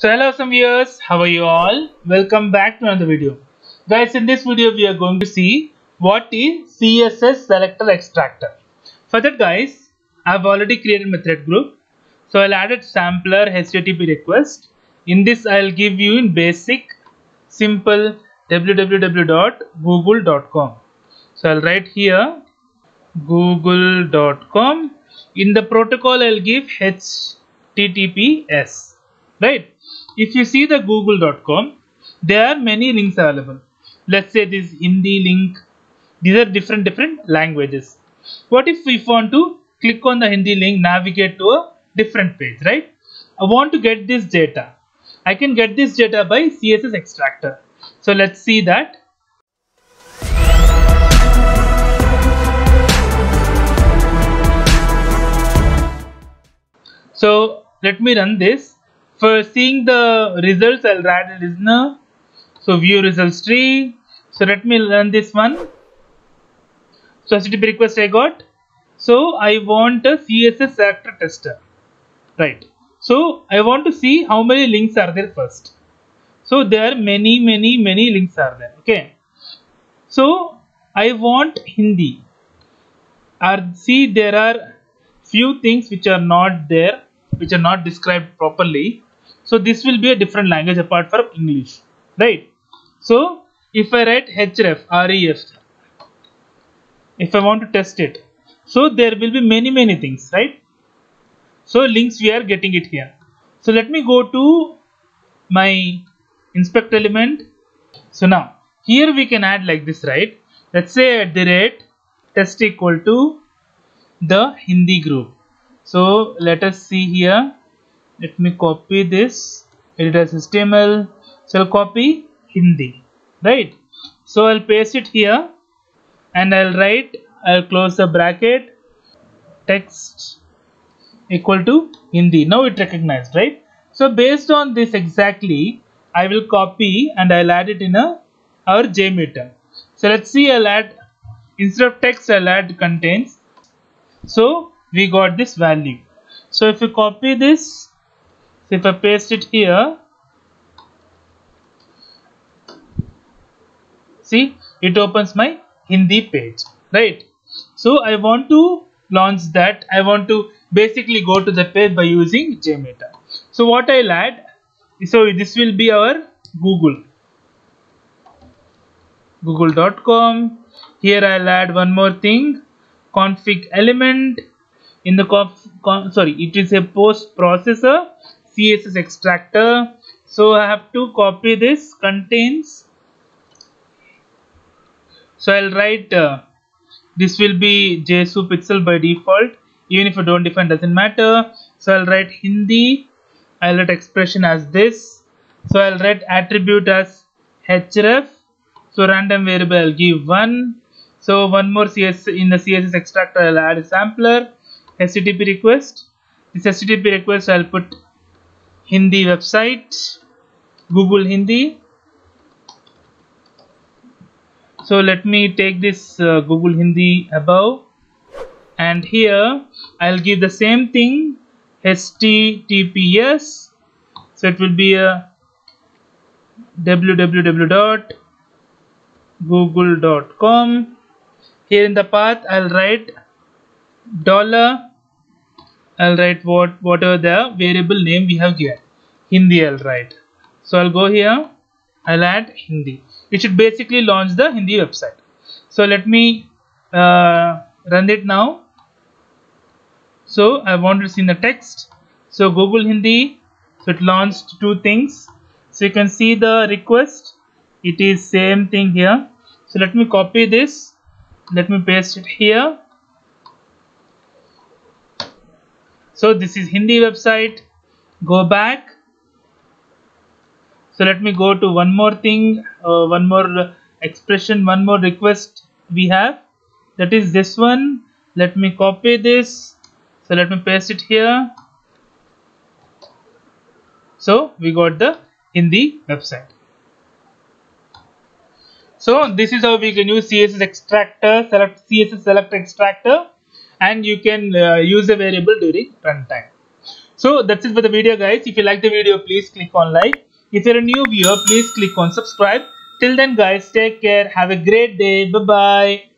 So hello some viewers, how are you all? Welcome back to another video. Guys, in this video we are going to see what is CSS selector extractor. For that guys, I have already created my thread group. So I'll add a sampler HTTP request. In this I'll give you in basic, simple www.google.com. So I'll write here google.com. In the protocol I'll give HTTPS. Right? If you see the google.com, there are many links available. Let's say this Hindi link. These are different different languages. What if we want to click on the Hindi link, navigate to a different page, right? I want to get this data. I can get this data by CSS extractor. So let's see that. So let me run this. For seeing the results, I'll write a listener. So view results tree. So let me run this one. So HTTP request I got. So I want a CSS actor tester. Right. So I want to see how many links are there first. So there are many many many links are there. Okay. So I want Hindi. Are see there are few things which are not there, which are not described properly. So this will be a different language apart from English, right? So if I write href, ref, if I want to test it, so there will be many many things, right? So links we are getting it here. So let me go to my inspect element. So now here we can add like this, right? Let's say at the rate test equal to the Hindi group. So let us see here. Let me copy this. Edit as HTML. So I'll copy Hindi, right? So I'll paste it here, and I'll write. I'll close the bracket. Text equal to Hindi. Now it recognized, right? So based on this exactly, I will copy and I'll add it in a our JMeter. So let's see. I'll add instead of text, I'll add contains. So we got this value. So if you copy this, so if I paste it here, see it opens my Hindi page, right? So I want to launch that. I want to basically go to the page by using JMeter. So what I'll add, so this will be our Google, google.com. Here I'll add one more thing, config element in the conf, con, sorry it is a post processor css extractor. So i have to copy this contains. So i'll write uh, this will be jsu pixel by default. Even if i don't define doesn't matter. So i'll write hindi. I'll write expression as this. So i'll write attribute as href. So random variable i'll give one. So one more cs in the css extractor i'll add a sampler. Http request. This http request i'll put hindi website google hindi. So let me take this uh, google hindi above. And here i'll give the same thing https so it will be a www.google.com here in the path i'll write dollar I'll write what whatever the variable name we have given Hindi I'll write so I'll go here. I'll add Hindi. It should basically launch the Hindi website. So let me uh, run it now. So I want to see the text. So Google Hindi. So it launched two things. So you can see the request. It is same thing here. So let me copy this. Let me paste it here so this is Hindi website. Go back. So let me go to one more thing uh, one more expression one more request we have. That is this one. Let me copy this. So let me paste it here. So we got the Hindi website. So this is how we can use CSS extractor select CSS select extractor and you can uh, use a variable during runtime So that's it for the video guys. If you like the video, please click on like. If you're a new viewer, please click on subscribe. Till then guys, take care. Have a great day. Bye-bye.